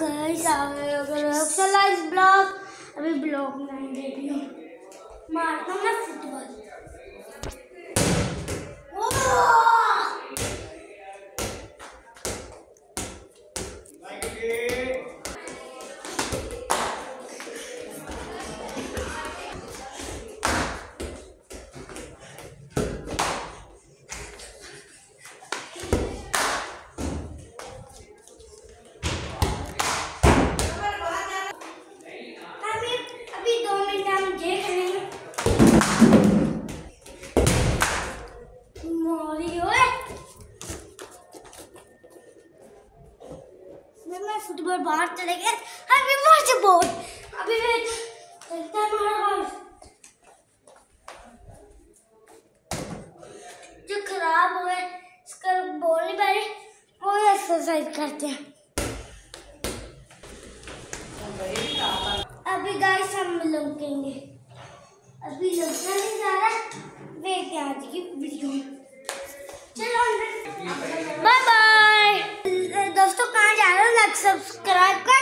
Guys चला इस blog अभी ब्लॉग नहीं दे हूँ। मारता मैं फुटबॉल। अभी मैं मैं फुटबॉल बाहर चले गए। अभी से बॉल अभी मैं चलता है हमारा जो खराब हुए इसका बॉल नहीं पड़ी, वो एक्सरसाइज करते हैं। अभी गाइस हम लौकेंगे अभी लौटना नहीं जा रहा वे आज की वीडियो सब्सक्राइब कर